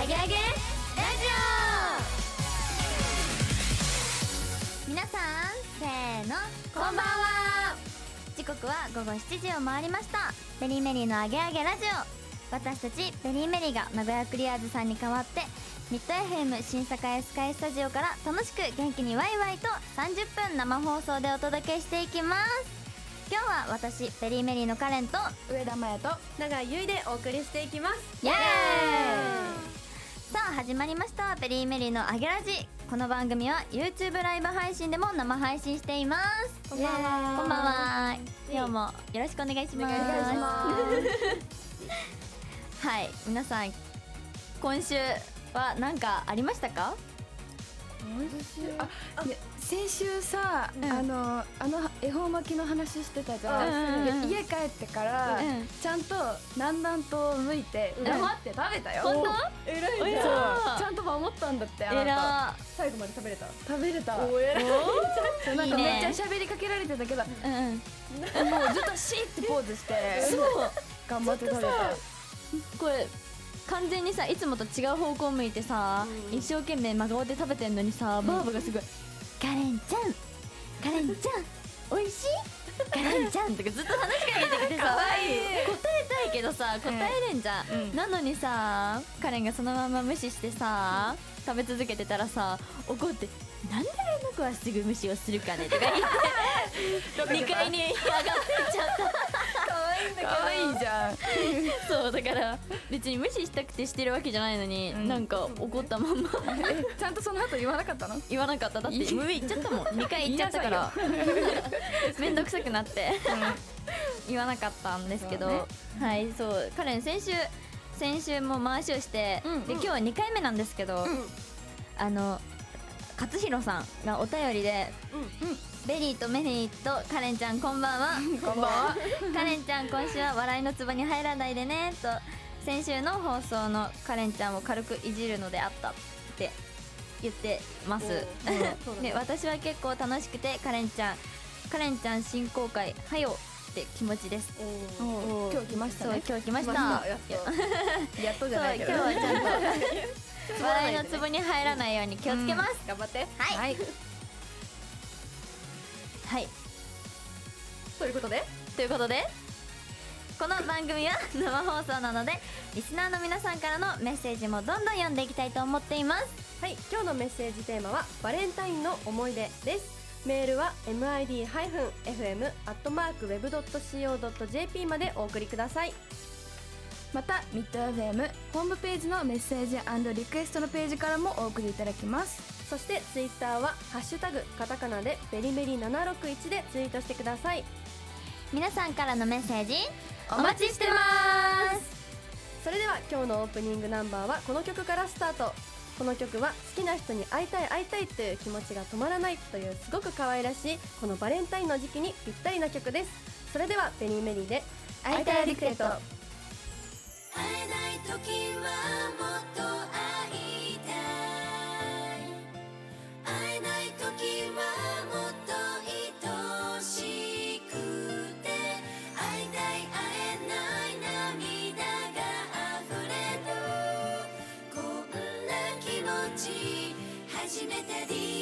アゲアゲラジオ皆さんせーのこんばんは時刻は午後7時を回りましたベリーメリーのアゲアゲラジオ私たちベリーメリーが名古屋クリアーズさんに代わってミッド FM 新栄スカイスタジオから楽しく元気にワイワイと30分生放送でお届けしていきます今日は私ベリーメリーのカレンと上田真也と長井ゆいでお送りしていきますイエーイ始まりました。ベリーメリーのあげラジ。この番組は YouTube ライブ配信でも生配信しています。こんばんはこんばんは。今日もよろしくお願いします。はい。皆さん今週は何かありましたか？あね先週さ、うん。あのあの恵方巻きの話してたじゃん、うんうんうん。で家帰ってから、うんちゃんと南南東を向いてん。黙って食べたよ、本当？えらいおいしそうそうちゃんと守ったんだってあえなた。ら最後まで食べれた？食べれた。おえらい。なんかめっちゃ喋りかけられてたけどうんうん。もうずっとシーってポーズしてそう。頑張って食べた。これ完全にさいつもと違う方向向いてさ、うん。一生懸命真顔で食べてんのにさ、バーバがすごい「カレンちゃん。カレンちゃん美味しい？カレンちゃん」とかずっと話しかけてきてさ。答えたいけどさ答えれんじゃん、うん。なのにさカレンがそのまま無視してさ食べ続けてたらさ怒って「なんであの子はすぐ無視をするかね」とか言って 2階に上がってっちゃった可愛いじゃん。そうだから別に無視したくてしてるわけじゃないのに、うん。なんか怒ったまんま。えちゃんとその後言わなかったの？言わなかった。だって上行っちゃったもん。2回行っちゃったから。面倒くさくなって。言わなかったんですけど、そうはいそうカレン先週先週も回しをして、うんで今日は2回目なんですけど、あの勝弘さんがお便りで「ベリーとメリーとカレンちゃんこんばんは」こんばんは。カレンちゃん今週は笑いのツボに入らないでねと先週の放送のカレンちゃんを軽くいじるのであったって言ってます。で私は結構楽しくてカレンちゃんカレンちゃん進行会はよって気持ちです。今日来ましたね。今日来ました。まやっと。やっとじゃないけど。今日はちゃんと笑いのツボに入らないように気をつけます、頑張って。はい。はい。はい。ということで？ということでこの番組は生放送なのでリスナーの皆さんからのメッセージもどんどん読んでいきたいと思っています。はい。今日のメッセージテーマはバレンタインの思い出です。メールは mid-fm.web.co.jp までお送りくださいまたミッド FM ホームページのメッセージリクエストのページからもお送りいただきます。そしてツイッターは「ハッシュタグカタカナ」でベリベリ761でツイートしてください。皆さんからのメッセージお待ちしてます。それでは今日のオープニングナンバーはこの曲からスタート。この曲は好きな人に会いたい会いたいという気持ちが止まらないというすごく可愛らしいこのバレンタインの時期にぴったりな曲です。それではベニーメリーで「会いたいリクエット」会えない時はもっと会いたい。会えない時はもっと愛しくて会いたい会えない涙が溢れる。こんな気持ち初めてリ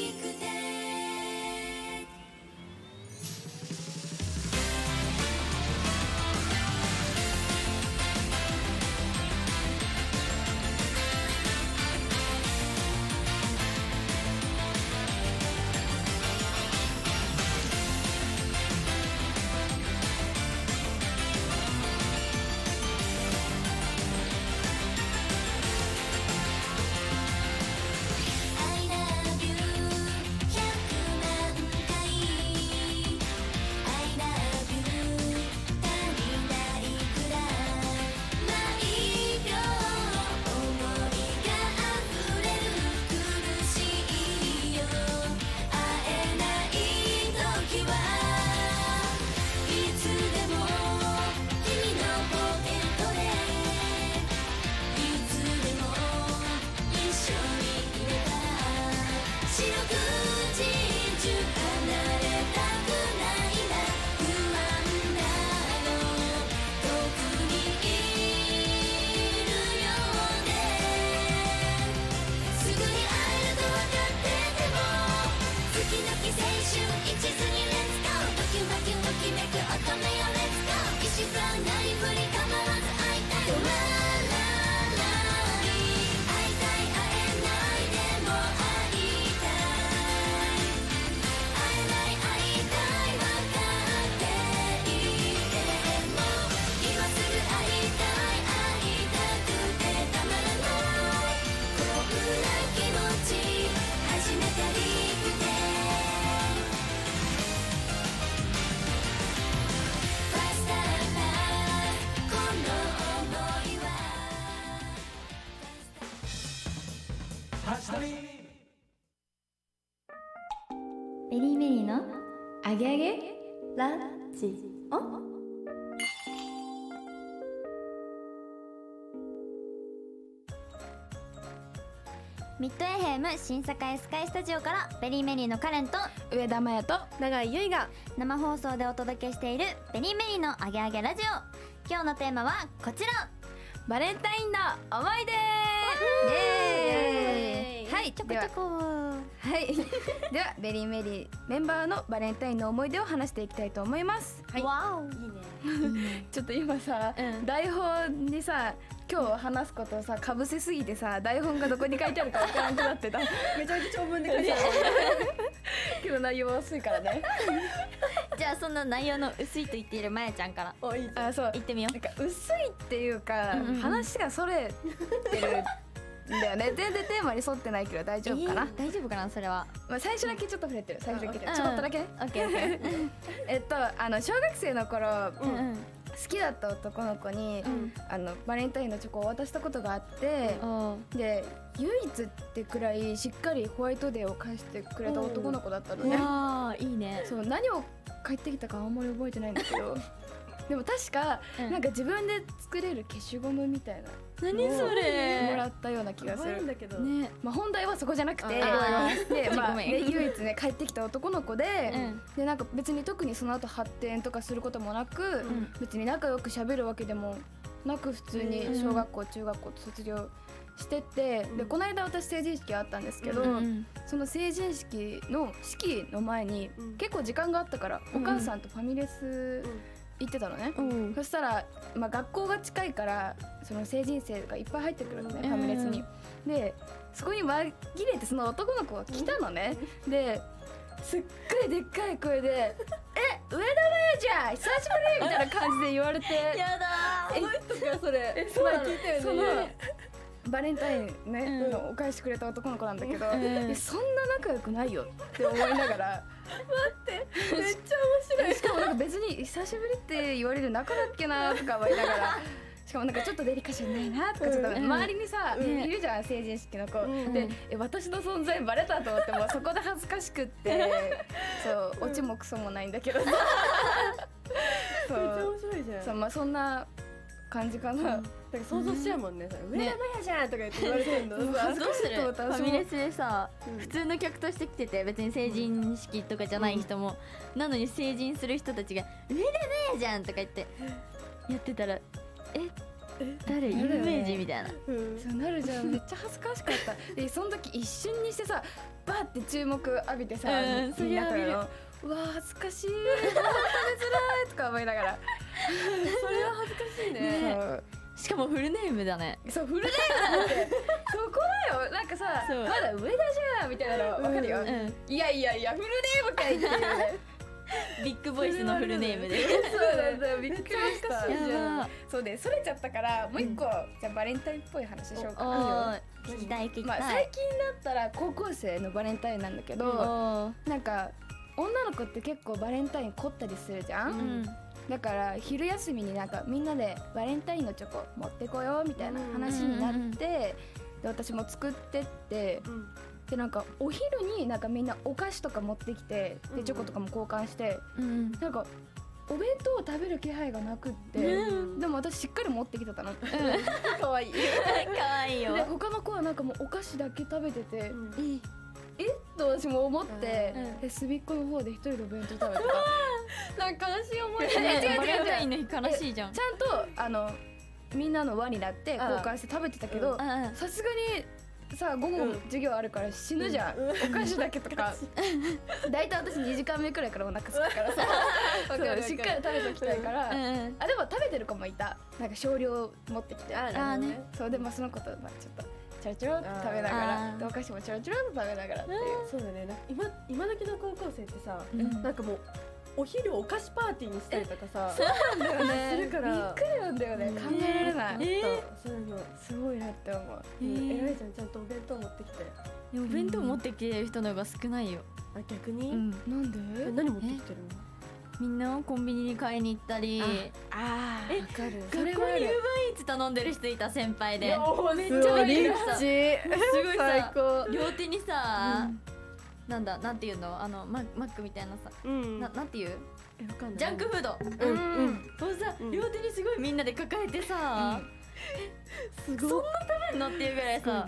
ミッド FM 新栄スカイスタジオからベリーメリーのカレンと上田真也と永井結衣が生放送でお届けしているベリーメリーのあげあげラジオ。今日のテーマはこちら。バレンタインの思い出。はいちょこちょこ。はい。ではベリーメリーメンバーのバレンタインの思い出を話していきたいと思います。はい。わいいね。ちょっと今さ、うん。台本にさ今日話すことをさかぶせすぎてさ台本がどこに書いてあるかわからなくなってた。めちゃめちゃ長文で書いてある。今日内容は薄いからね。お じゃあそんな内容の薄いと言っているまやちゃんから。おいあそう。言ってみよなんか薄いっていうか、うんうんうん。話がそれてるんだよね。全然テーマに沿ってないけど大う丈夫かな、えー大丈夫かなそれは。まあ、最初だけちょっと触れてる。最初だけ。うん。ちょっとだけ。ね、オッケーオッケー。えっとあの小学生の頃、うんうん好きだった男の子に、うん。あのバレンタインのチョコを渡したことがあって、おーで唯一ってくらいしっかりホワイトデーを返してくれた男の子だったのね、いいね。そう何を返ってきたかあんまり覚えてないんだけど でも確か、うん。なんか自分で作れる消しゴムみたいな何それ？もらったような気がす可愛いんるだけど。ね。まあ本題はそこじゃなくてあで,、まあ、唯一ね帰ってきた男の子で,、うん。でなんか別に特にその後発展とかすることもなく、ん。別に仲良く喋るわけでもなく普通に小学校、中学校と卒業してって、でこの間私成人式あったんですけど、うんうんその成人式の式の前に、うん。結構時間があったから、お母さんとファミレス行ってたのね、うん。そしたら、まあ、学校が近いからその成人生がいっぱい入ってくるのね、うん。ファミレスに。でそこに紛れてその男の子が来たのね。ですっごいでっかい声で「え上田ねじゃん久しぶり!」みたいな感じで言われて。やだこの人かそれ。そのバレンタインね、うん。のお返してくれた男の子なんだけど、うん。えそんな仲良くないよって思いながら。めっちゃ面白い。しかもなんか別に久しぶりって言われる仲だっけなとか思いながら。しかもなんかちょっとデリカシーないなとかちょっとうん周りにさ、うん。いるじゃん成人式の子、うん。でえ私の存在バレたと思ってもうそこで恥ずかしくって。そうオチもクソもないんだけど。さ そめっちゃう面白いじゃん。そうまあそんな感じかな、だから想像しちゃうもんね。上田真也じゃん！とか言って言われてんの。うん。さ恥ずかしい。と思ったファミレスでさ、うん。普通の客として来てて別に成人式とかじゃない人も、なのに成人する人たちが「上でねえじゃん!」とか言ってやってたら「え？誰？有名人?」みたいな。うん。そうなるじゃん。めっちゃ恥ずかしかった。でその時一瞬にしてさバーって注目浴びてさ、うんみん。なからの。うわー恥ずかしい。本当に辛い。とか思いながらしかもフルネームだね。そうフルネームだってそこだよ。なんかさまだ上田じゃんみたいなの分かるよ、うんいやいやいやフルネームかいっていう。ねビッグボイスのフルネームで。そうなんだよ。びっくりしたそうでそれちゃったからもう一個、じゃあバレンタインっぽい話しようかおなー聞きたい聞きまあ、たい最近だったら高校生のバレンタインなんだけど、なんか女の子って結構バレンタイン凝ったりするじゃん、うんだから昼休みになんかみんなでバレンタインのチョコ持ってこようみたいな話になって、で私も作ってってうん。でなんかお昼になんかみんなお菓子とか持ってきてでチョコとかも交換してうんなんかお弁当を食べる気配がなくって、うんでも私しっかり持ってきてたの。可愛い かわいいよ。で他の子はなんかもうお菓子だけ食べてて、うん。えっと私も思って、うんで隅っこの方で一人でお弁当食べてた なんか悲しい思いね違う違う違う。バレンタインの日悲しいじゃん。ちゃんとあのみんなの輪になって交換して食べてたけどさすがにさ午後うん。授業あるから死ぬじゃん、うん。お菓子だけとか。大体私2時間目くらいからお腹すくからさ。しっかり食べときたいから、うん。うん。あでも食べてる子もいた。なんか少量持ってきて。あね。そうでもその子とまあちょっとチョロチョロって食べながあらお菓子もチョロチョロっと食べながらっていう。そうだね。なんか今今時の高校生ってさうん。なんかもうお昼お菓子パーティーにしたりとかさ。なんだよね。するから。びっくりなんだよね、うん。考えられない、えー。そういうのすごいなって思う。えー。偉いじゃんちゃんとお弁当持ってきて。でも弁当持ってきてる人の方が少ないよ、あ逆に？うん、なんで？え何持ってきてるの？みんなコンビニに買いに行ったり。あー。わかる。それもある。イーツ頼んでる人いた先輩で。めっちゃすごい。リッチすすごいさ最高。両手にさ、なんだなんていうの？あのママックみたいなさ、うん。ななんていう？えわかんない。ジャンクフード。うん。うん。をさ、うん。両手にすごいみんなで抱えてさ、すごいそんな食べるの？っていうぐらいさ。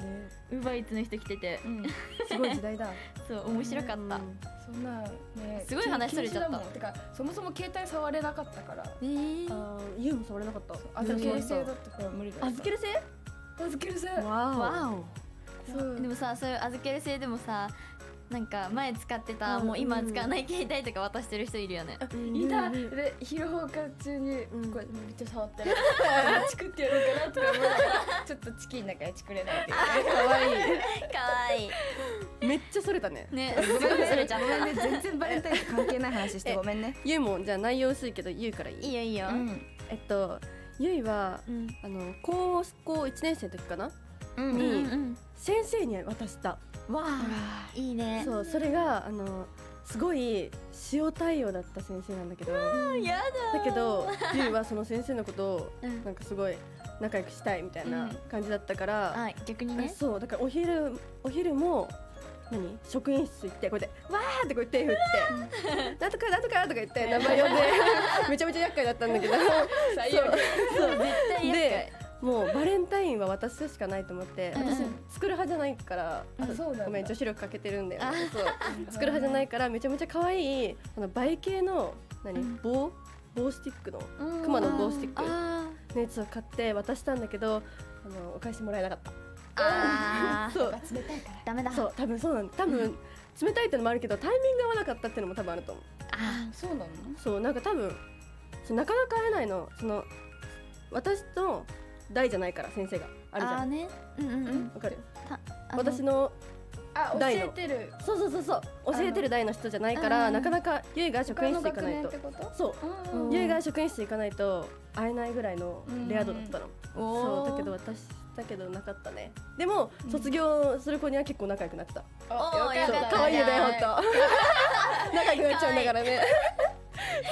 ウーバーイーツの人来てて。うん。すごい時代だ。そう面白かった、うん。そんなねすごい話それちゃった。てかそもそも携帯触れなかったからえーあーユウも触れなかった預ける制だったから無理だ預けるせ預ける制わわそうでもさそういう預ける制でもさなんか前使ってた、うんもう今使わない携帯とか渡してる人いるよね、いた。で昼放課中にうん。これめっちゃ触ってる。チクってやろうかなとか思いながらちょっとチキンだからチクれないっていう。かわい。かわい。いいめっちゃそれたね。ね。すごいそれちゃっごめんたね全然バレンタインと関係ない話してごめんね。ユウもじゃあ内容薄いけどユウからいいいいよいいよ、うんえっとユイはうんあの高校1年生の時かなうんうんにうん先生に渡したわあいいね。そうそれがあのすごい塩対応だった先生なんだけど。やだだけどユイはその先生のことをうん。なんかすごい仲良くしたいみたいなうん。感じだったから、あ逆にね。そうだからお昼お昼も何？職員室行ってこうやってわーってこう手振って「なんとかなんとか」とか言って名前呼んでめちゃめちゃ厄介だったんだけど。最悪。そう。絶対でもうバレンタインは渡すしかないと思ってうん私作る派じゃないからあそうなんだ。ごめん女子力かけてるんだよあそう。作る派じゃないからめちゃめちゃ可愛いあのバイ系の何？うん。棒？棒スティックの熊の棒スティック。あのやつを買って渡したんだけどあのお返しもらえなかった。ーあー。そう。冷たいから。ダメだ。そう多分そうなん多分冷たいってのもあるけどタイミングが合わなかったっていうのも多分あると思う。あそうなの？そうなんか多分なかなか会えないの。その私の代じゃないから先生があるじゃん。あーね。うんうんうん。わかる？あの私のあ教えてる。そうそうそうそう。教えてる代の人じゃないからうんなかなかゆいが職員室行かないと。他の学年ってこと？そう。うんゆいが職員室行かないと会えないぐらいのレア度だったの。そうだけど私だけどなかったね。でも卒業する子には結構仲良くなってた。おーよかった可愛いよねじゃあほんと。仲良くなっちゃうんだからね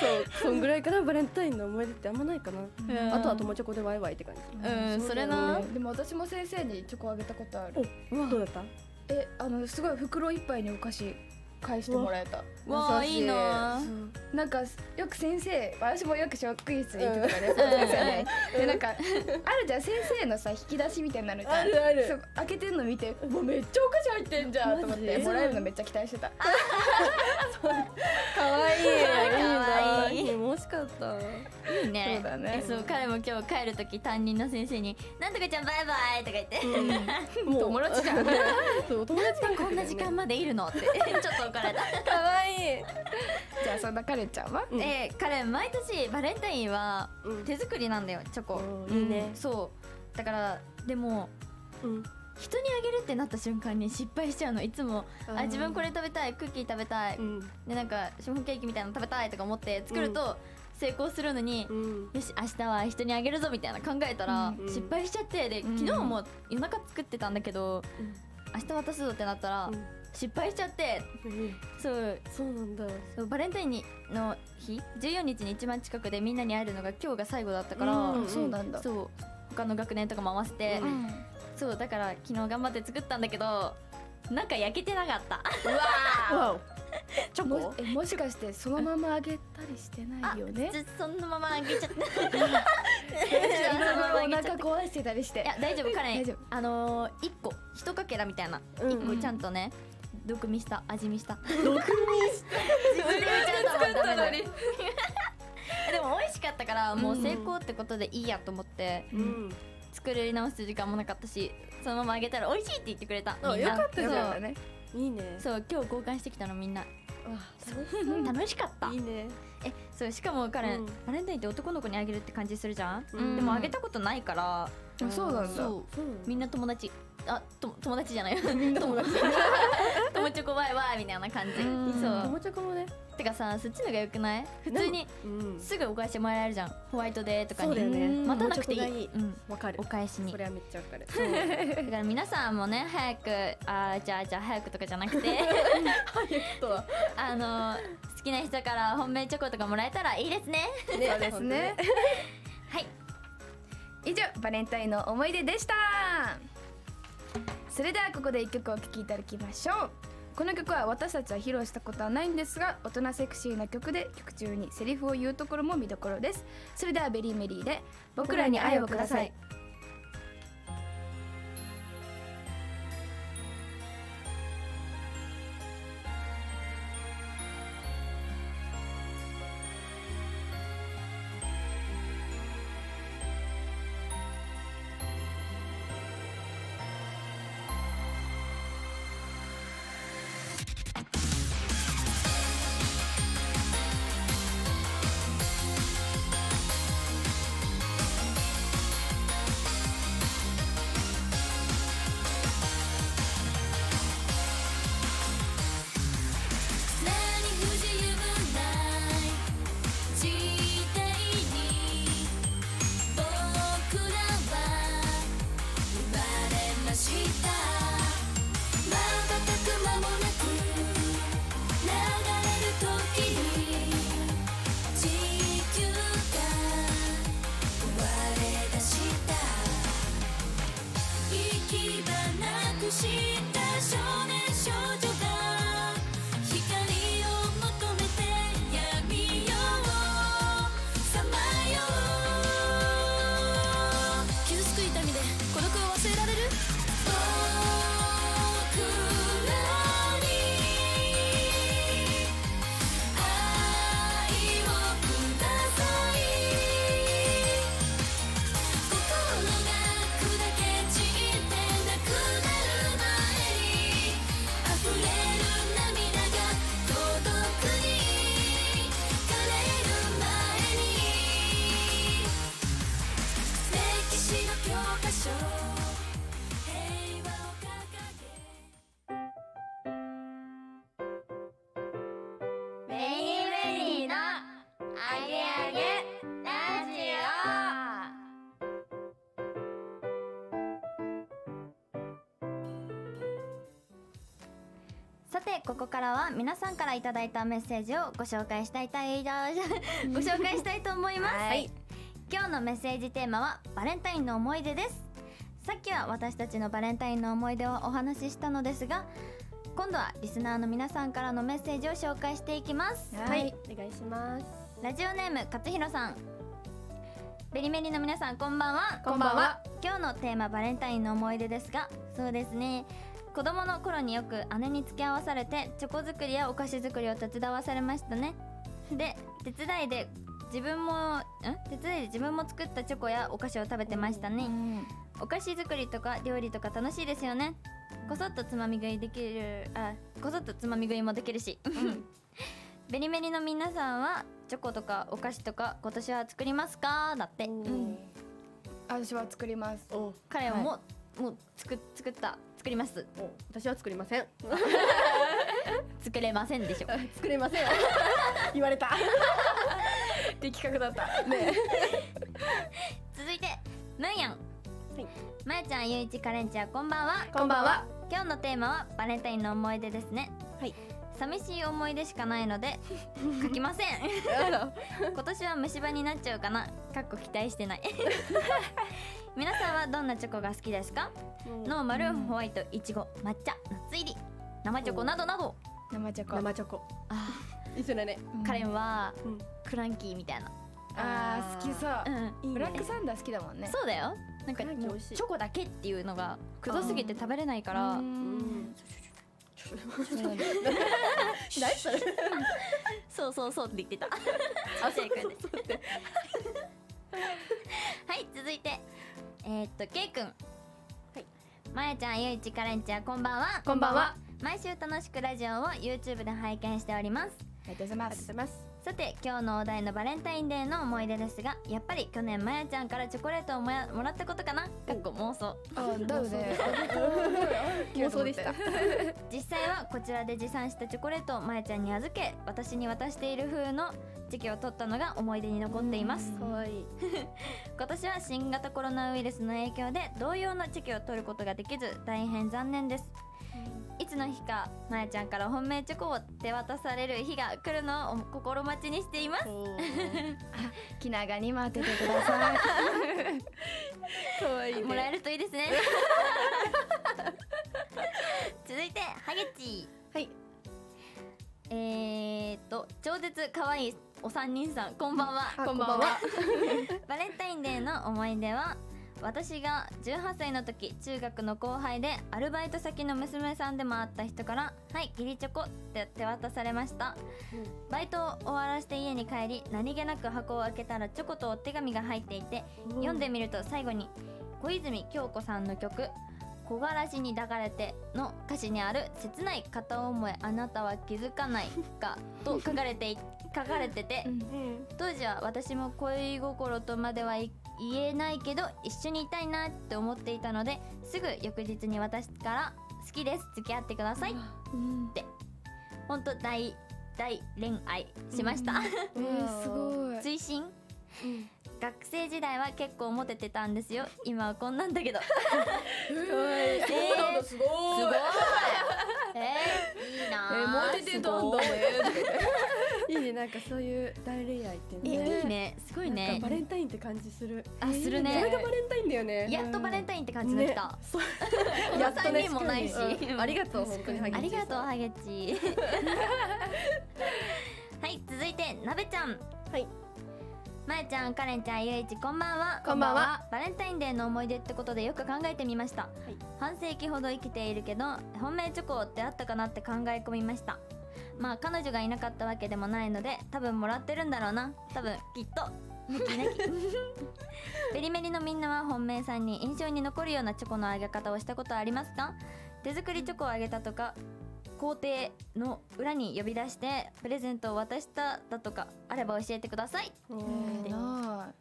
そうそんぐらいかなバレンタインの思い出ってあんまないかな。うん。あとは友チョコでワイワイって感じ。うんそれな。でも私も先生にチョコあげたことある。どうだった？えあのすごい袋いっぱいにお菓子返してもらえた。わあい。いななんかよく先生私もよく職員室に行ってたからね、先生ね。でなんかあるじゃん先生のさ引き出しみたいになるじゃんあるある。開けてんの見てうわめっちゃお菓子入ってんじゃんと思って。もらえるのめっちゃ期待してた。かわい。い。かわい。い。い。い。な欲しかったいいね。そうだね。えそう彼も今日帰る時担任の先生に「なんとかちゃんバイバイ」とか言って。もう友達じゃん。そう友達感こんな時間までいるのって。ちょっと怒られたかわいい。じゃあそんなカレンちゃんは？うん。えー彼毎年バレンタインはうん。手作りなんだよチョコ。いいね。そう。だからでもうん。人にあげるってなった瞬間に失敗しちゃうの。いつもあ自分これ食べたいクッキー食べたい、うん。でなんかシフォンケーキみたいなの食べたいとか思って作ると成功するのに、うん。よし明日は人にあげるぞみたいな考えたらうん。失敗しちゃってでうん昨日も夜中作ってたんだけど、明日渡すぞってなったら、失敗しちゃってうん。そう。そうなんだ。そうバレンタインにの日14日に一番近くでみんなに会えるのが今日が最後だったから、うんそうなんだ。そう。他の学年とかも合わせて、うん。そうだから昨日頑張って作ったんだけど中焼けてなかった。わお。チョもコ？えもしかしてそのままあげたりしてないよね？そのままあげちゃってお腹壊してたりして。いや大丈夫彼。大丈夫。あのー、1個1かけらみたいな。うん1個ちゃんとね毒味した味見した。毒味作ったのに。でも美味しかったからもう成功ってことでいいやと思ってうん。作り直す時間もなかったしそのままあげたら美味しいって言ってくれた。あみんな。よかったじゃんよかったねいいね。そう今日交換してきたのみんな。楽しかった。いいね。えそうしかも彼、うん。バレンタインって男の子にあげるって感じするじゃん、うん。でもあげたことないから。あそうなんだ。そうそう。みんな友達あと友達じゃない。みんな。友達。友チョコワイワイみたいな感じ。うん。そう。友チョコもね。てかさそっちのがよくない？普通にうん。すぐお返しもらえるじゃん。ホワイトデーとかに。ね。待たなくていい。わかる。お返しに。それはめっちゃわかる。だから皆さんもね早くあーじゃあじゃあ早くとかじゃなくて。あの好きな人から本命チョコとかもらえたらいいですね。そうですね。はい。以上バレンタインの思い出でしたそれではここで1曲お聴きいただきましょう。この曲は私たちは披露したことはないんですが大人セクシーな曲で曲中にセリフを言うところも見どころです。それではベリーメリーで僕らに愛をください。ここからは皆さんからいただいたメッセージをご紹介したいたい ご紹介したいと思います、はい。今日のメッセージテーマはバレンタインの思い出です。さっきは私たちのバレンタインの思い出をお話ししたのですが今度はリスナーの皆さんからのメッセージを紹介していきます。はい。お願いします。ラジオネーム勝弘さん。ベリメリの皆さんこんばんは。こんばんは。今日のテーマバレンタインの思い出ですがそうですね子供の頃によく姉に付き合わされてチョコ作りやお菓子作りを手伝わされましたね。で手伝いで自分もん？手伝いで自分も作ったチョコやお菓子を食べてましたね。お菓子作りとか料理とか楽しいですよね。こそっとつまみ食いできるあこそっとつまみ食いもできるし、ベリメリの皆さんはチョコとかお菓子とか今年は作りますか？だって、うん。私は作ります。お。彼はもう、もう作作った作ります。お。私は作りません。作れませんでしょ 作れません 言われた。的確だった。ね。続いてムンヤン。はい。まやちゃんゆういちかれんちゃんこんばんは。こんばんは。今日のテーマはバレンタインの思い出ですね。はい寂しい思い出しかないので 書きません。今年は虫歯になっちゃうかな。かっこ期待してない。皆さんはどんなチョコが好きですか？ノーマルホワイトいちご抹茶ナッツ入り生チョコなどなど。生チョコ。生チョコ。あ一緒だね。ーカレンはうん。クランキーみたいな。あー好きそう。うん。いいね。ブラックサンダー好きだもんね。そうだよ。なんかチョコだけっていうのがくどすぎて食べれないから。ううん何それそうそうそうって言ってた。あちっちゃい声でそうってはい続いて。えー、っとケイくんはい。まやちゃんゆういちかれんちゃんこんばんは。こんばんは。毎週楽しくラジオを YouTube で拝見しております。ありがとうございますさて今日のお題のバレンタインデーの思い出ですがやっぱり去年まやちゃんからチョコレートをもやもらったことかな？かっこ妄想。あだよね。妄想。でした。実際はこちらで持参したチョコレートをまやちゃんに預け私に渡している風の時期を取ったのが思い出に残っています。かわいい。今年は新型コロナウイルスの影響で同様のチェキを取ることができず大変残念ですいつの日かまやちゃんから本命チョコを手渡される日が来るのを心待ちにしています。気長に待っててください。かわいいね。もらえるといいですね。続いてハゲッチはい。えーっと超絶可愛いお三人さんこんばんは。あこんばんは。バレンタインデーの思い出は？私が18歳の時中学の後輩でアルバイト先の娘さんでもあった人から「はい義理チョコ」って手渡されました、バイトを終わらせて家に帰り何気なく箱を開けたらチョコとお手紙が入っていて読んでみると最後に小泉京子さんの曲「木枯らしに抱かれて」の歌詞にある「切ない片思いあなたは気づかないか」と書かれてい書かれてて、うん。当時は私も恋心とまではい言えないけど一緒にいたいなって思っていたのですぐ翌日に私から「好きです付き合ってください」って。本当大大恋愛しました、えー、すごい。追伸？学生時代は結構モテてたんですよ。今はこんなんだけど。えー、すごい。すごい。えー、いいなー。えーモテてたんだね。い。いねなんかそういう大恋愛ってえね。いいね。すごいね。かバレンタインって感じする。あするこれねがバレンタインだよね。やっとバレンタインって感じできた、ね。そうこの三人もないし、うん。ありがとう本当にハゲありがとうはハゲチ はい続いてなべちゃん。はいまえちゃんかれんちゃんゆういちこんばんは。こんばんは。バレンタインデーの思い出ってことでよく考えてみました、い。半世紀ほど生きているけど本命チョコってあったかなって考え込みました。まあ彼女がいなかったわけでもないので多分もらってるんだろうな。多分きっと。ベリメリのみんなは本命さんに印象に残るようなチョコのあげ方をしたことありますか？手作りチョコをあげたとか工程の裏に呼び出してプレゼントを渡しただとかあれば教えてください。えー、な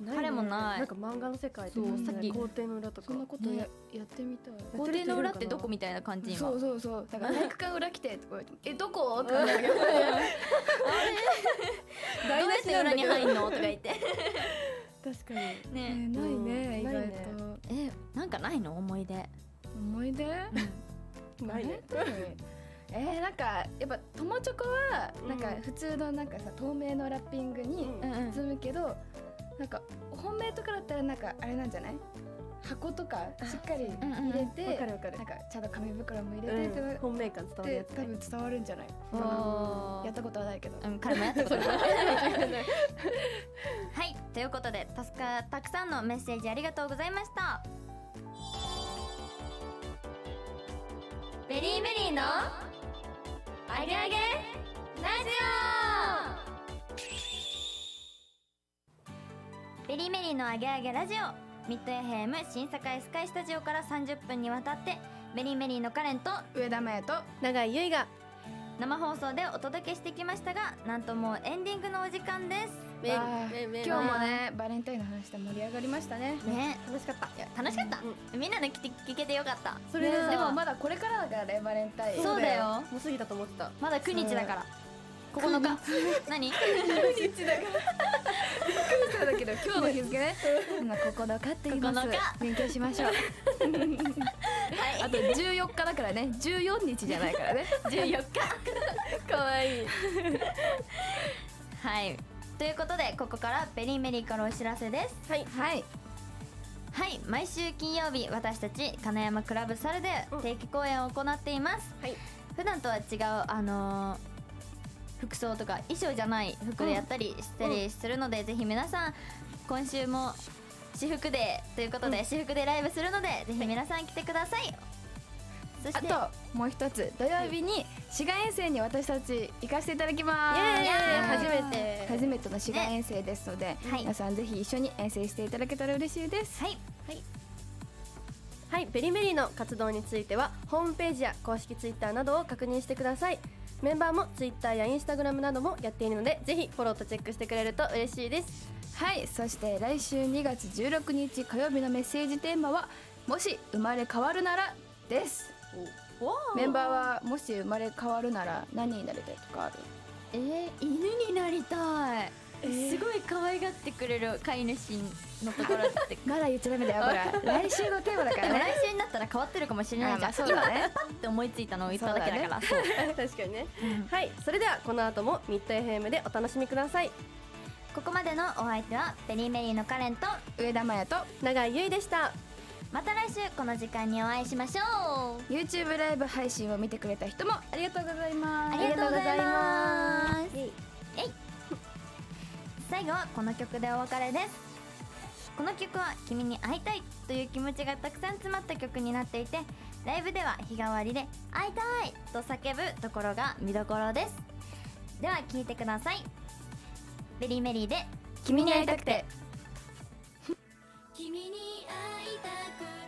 ないね彼もない。なんか漫画の世界でそうさっき。校庭の裏とか。いそんなことや,、ね。やってみたい。工程の裏ってどこみたいな感じ今。そうそうそう。だから体育館裏来てとか言われてもえどこ？って感じだけどどうやって裏に入んの？とか言って。確かに。えーねないね意外ないね。とえなんかないの？思い出。思い出？ないねえー、なんかやっぱ友チョコはうんなん。か普通のなんかさ透明のラッピングにうん。うんうん包むけど、なんか本命とかだったらなんかあれなんじゃない？箱とかしっかり入れて、わかるわかる。なんかちゃんと紙袋も入れてうん。本命感伝わるやつね。で多分伝わるんじゃない？やったことはないけど、うん彼もやったことない。はい。ということでたすかたくさんのメッセージありがとうございました。ベリーメリーのあげあげラジオ。ベリーメリーのあげあげラジオ。ミッド FM 新栄スカイスタジオから30分にわたってベリーメリーのカレンと上田真也と長井優が生放送でお届けしてきましたがなんともうエンディングのお時間ですメ今日もねバレンタインの話で盛り上がりましたね。ね楽しかった。いや楽しかった、みんなで聞て聞けてよかった。それででもまだこれからだからねバレンタイン。そうだよ。もう過ぎたと思ってた。まだ9日だから。9日。何？そうだけど 今日の日付ね。今9日って言います。9日勉強しましょう。あと14日だからね。14日じゃないからね。14日。かわいい。はいということでここからベリーメリーからお知らせです。はい。はい。はい。毎週金曜日私たち金山クラブサルでうん。定期公演を行っています、はい。普段とは違うあのー服装とか衣装じゃない服でやったりしたりするので、ぜひ皆さん今週も私服でということで、私服でライブするのでぜひ皆さん来てください、そしてあともう一つ土曜日に志願遠征に私たち行かせていただきます。初めて。初めての志願遠征ですので、はい。皆さんぜひ一緒に遠征していただけたら嬉しいです。はい。はい、ベリメリの活動についてはホームページや公式ツイッターなどを確認してください。メンバーもツイッターやインスタグラムなどもやっているのでぜひフォローとチェックしてくれると嬉しいです。はいそして来週2月16日火曜日のメッセージテーマは「もし生まれ変わるなら」ですメンバーはもし生まれ変わるなら何になりたいとかある？えー、犬になりたい、すごい可愛がってくれる飼い主のところって。まだ言っちゃダメだよほら 来週のテーマだからね。来週になったら変わってるかもしれないじゃん、そうだね。今パッて思いついたのを言っただけだから。そう確かにね。うん。はいそれではこの後もミッド FM でお楽しみください。ここまでのお相手はベリーメリーのカレンと上田真也と長井優衣でしたまた来週この時間にお会いしましょう。YouTube ライブ配信を見てくれた人もありがとうございます。ありがとうございます。イエイ。最後はこの曲でお別れです。この曲は君に会いたいという気持ちがたくさん詰まった曲になっていてライブでは日替わりで会いたいと叫ぶところが見どころです。では聴いてください。ベリーメリーで君に会いたくてたく